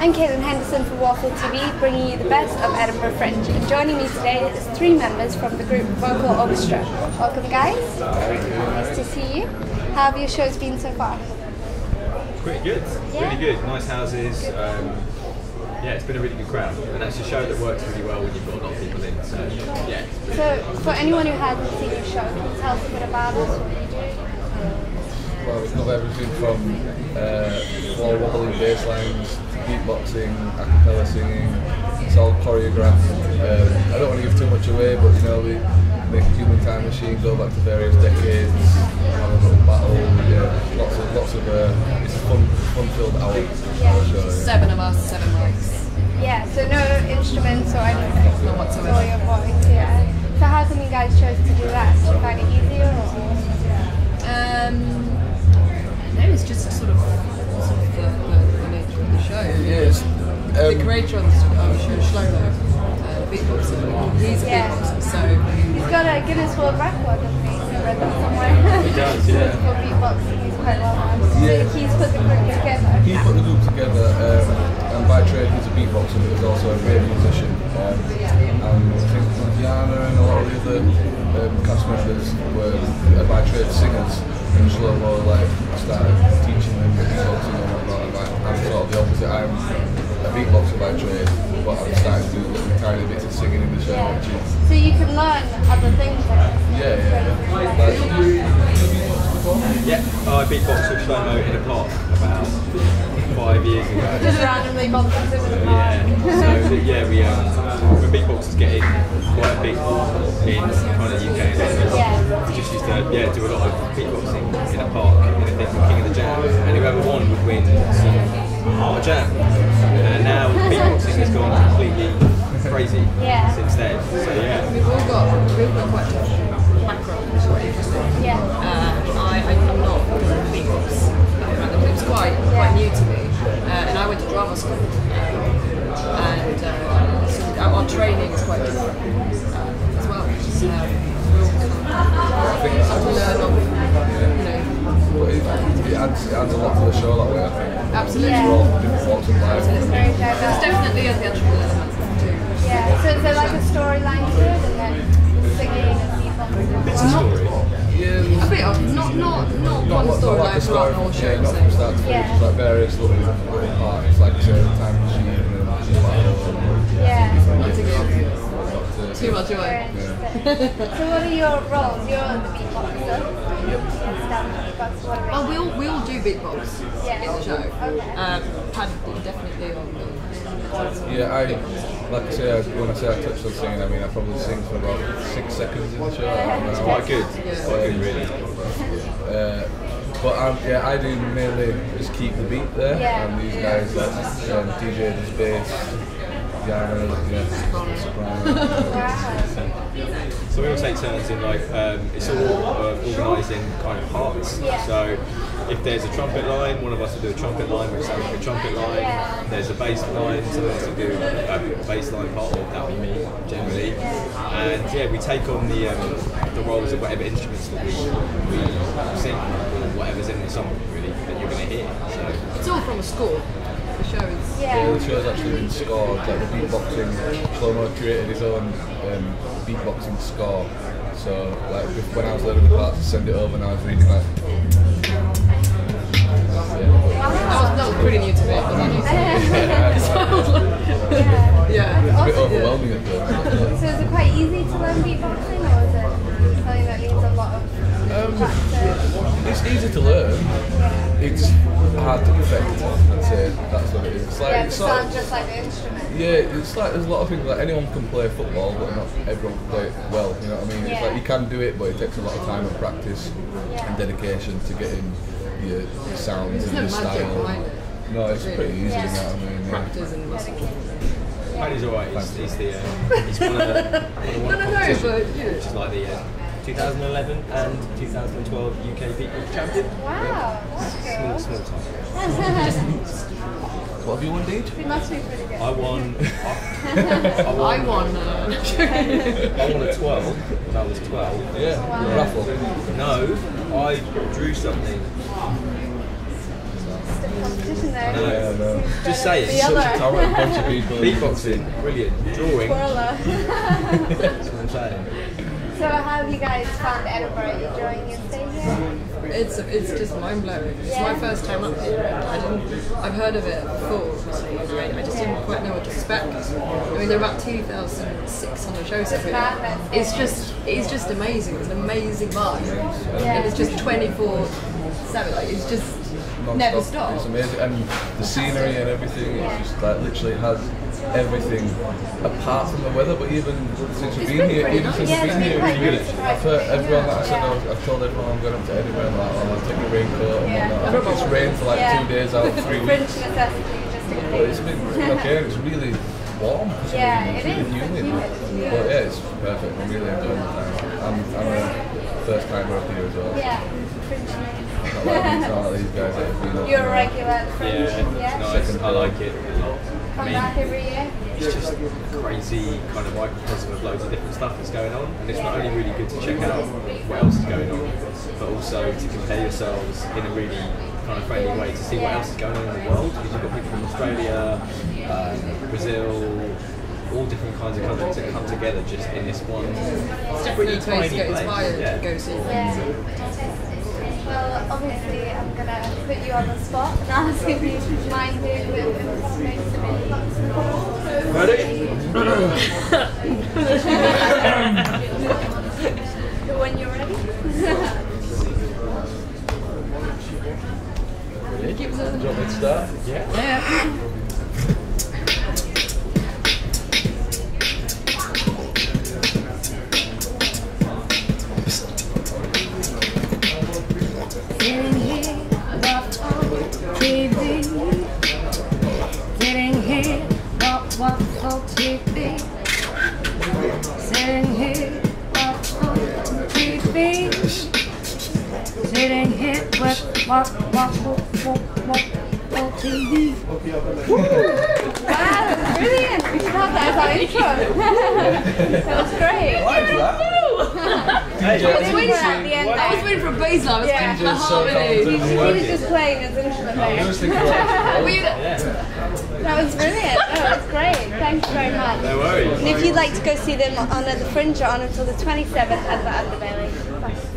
I'm Caitlin Henderson for Waffle TV, bringing you the best of Edinburgh Fringe. And joining me today is three members from the group Vocal Orchestra. Welcome, guys. Nice to see you. How have your shows been so far? Pretty good. Yeah. Really good. Nice houses. Um, yeah, it's been a really good crowd, and that's a show that works really well when you've got a lot of people in. So yeah. So, for anyone who hasn't seen your show, can you tell us a bit about it? What you do? Well, we cover everything from uh, floor wobbling bass lines to beatboxing, a cappella singing. It's all choreographed. Um, I don't want to give too much away, but you know, we make a human time machine, go back to various decades, have a little battle. Yeah, lots of lots of. Uh, it's a fun, fun-filled hour, hour show. Yeah. Seven of us, seven mics. Yeah, so no instruments or anything? None whatsoever. All your voice, yeah. So how The Um, creator of the of show, Shlomo, uh, beatboxer, he's a Yeah. beatboxer, so He's got a Guinness World Record, doesn't he? I read that somewhere. He does, yeah. For beatboxing, he's quite well known. Yeah. So he's put the group together. He put the group together, um, and by trade he's a beatboxer, but he's also a great musician. Um, and I think Diana and a lot of the other um, cast members were uh, by trade singers, and Shlomo like started teaching them beatboxing and whatnot. And like, I'm sort of the opposite. I'm a beatboxer my trade, but I'm starting to do little tiny bits of singing in the show, Yeah. which is So you can learn other things. I yeah, yeah. yeah. Like, have you beatboxed before? Yeah. I beatboxed with Shlomo in a park about five years ago. Just randomly bumped into in the bar. Yeah. So yeah, we um, when beatboxers get in quite a big in kind of UK and England, Yeah. we just used to yeah do a lot of beatboxing in a park in a thing called King of the Jam, and whoever won would win some a jam. And beatboxing has gone completely crazy Yeah. since then. So yeah. we've all got, we've all got quite different backgrounds, quite interesting. Yeah. Uh, I, I'm not a beatbox. background. It was quite, quite new to me. Uh, and I went to drama school. Um, and uh, so our, our training is quite different uh, as well. So we'll have to learn on, you know, it, it, adds, it adds a lot to the show that way, I think. absolutely. Yeah. We're all from of life. It's very There's diverse. definitely a theatrical element too. Yeah. So is there like a storyline to it and then singing and beatboxing? It's a story. Yeah, A bit of, not, not, not not, one storyline like story, throughout the whole show. yeah, not from start to finish, Yeah. like various little, little parts, like say, the time machine and battle Yeah. Too much Very away. interesting. so what are your roles? You're the beatboxer. Yep. Stand beatbox, what Oh, we all, we all do beatbox Yeah. in the show. Okay. Um, Pad definitely on the Yeah, I, like I say, I, when I say I touched on singing, I mean I probably sing for about six seconds in the show. It's quite good. It's quite good, really. Uh, but um, yeah, I do mainly just keep the beat there, Yeah. and these guys like um, DJ does bass, Diana, yeah, So we all take turns in like um, it's all uh, organised in kind of parts. Yeah. So if there's a trumpet line, one of us will do a trumpet line, which sounds like a trumpet line. Yeah. There's a bass line, someone else will do a bass line part, or that would be me generally. And yeah, we take on the um, the roles of whatever instruments that we we sing, or whatever's in the song really that you're going to hear. So It's all from a score. The show is. Yeah, Yeah. the show's actually been scored, like the beatboxing, Shlomo created his own um, beatboxing score. So, like, when I was learning the parts to send it over and I was reading, like, That was, that was pretty new to me. But that is, Yeah. yeah. it's a bit overwhelming at first. So is it quite easy to learn beatboxing or is it something that needs a lot of Um, practice? It's easy to learn, it's hard to perfect, I'd say, that's what it is. It's like, Yeah, it's sort of- just like an instrument. Yeah, it's like there's a lot of things like anyone can play football, but not everyone can play it well. You know what I mean? Yeah. It's like you can do it, but it takes a lot of time and practice Yeah. and dedication to getting your sounds There's and no your style. behind it. No, it's Really. pretty easy. Yeah. You know what I mean? Yeah. Practice and muscle. Paddy's alright. He's, he's the uh, he's one of the one of one No, no, no, but, you know. which is like the uh, 2011 and 2012 UK beatbox champion. Wow, that's Small, cool. small time. What have you won, Deej? It must be pretty good. I won. I, I I won. won. Uh, I won a 12 when I was 12. Yeah, raffle. No, I drew something. competition there. Yeah, I know. Just say The it's Such a other. talented bunch of people. beatboxing, brilliant. Drawing, Twirler. that's what I'm saying. So how have you guys found Edinburgh? Are you enjoying your stay here? It's it's just mind blowing. It's my first time up here. I didn't. I've heard of it before, I, just didn't quite know what to expect. I mean, there are about two thousand six hundred shows here. It's just it's just amazing. It's an amazing vibe, Yeah. and it's just twenty four seven. Like it's just. Never stops. It's amazing, and the scenery and everything. It's just like literally has everything apart from the weather. But even since we've been here, even since Yeah, we've been here, quite really, nice. I've heard everyone that I said Yeah. I've, told everyone I'm going up to Edinburgh. and like, oh, I'll take a raincoat and Yeah. whatnot. I think it's rained for like Yeah. two days out of three weeks. necessity, just in But it's been, okay. It's really warm. Yeah, it It's is. really It's humid. humid. But yeah, it's perfect. I'm really enjoying the time. I'm, I'm a first timer up here as well. Yeah, Fringe like, these- not these guys that have been up You're a regular at Fringe, Yeah, yeah? nice. I like it a lot. I Come mean, back every year? it's just crazy kind of microcosm of loads of different stuff that's going on, and it's not only really good to check out what else is going on, but also to compare yourselves in a really kind of friendly way to see what else is going on in the world. Because you've got people from Australia, um, Brazil, all different kinds of countries that come together just in this one It's definitely a place to get inspired Yeah. to go see. Yeah. Well, obviously, I'm gonna put you on the spot and ask if you mind doing a little bit of comments and Ready? when you're ready. Do you want me to start? Yeah. Sitting Sitting here, watch on TV. Sitting here, watch, watch, watch, watch, watch on TV. Wow, brilliant. We should that as our intro. that was great. Hey, I was waiting for at the end. I was waiting for a bass line. I was Yeah. waiting for the harmony. talented. He was just playing his instrument oh, I there. was thinking like, We- That was brilliant. That was great. Thank you very much. No worries. And if you'd like to go see them on at the Fringe, on until the 27th at the Underbelly.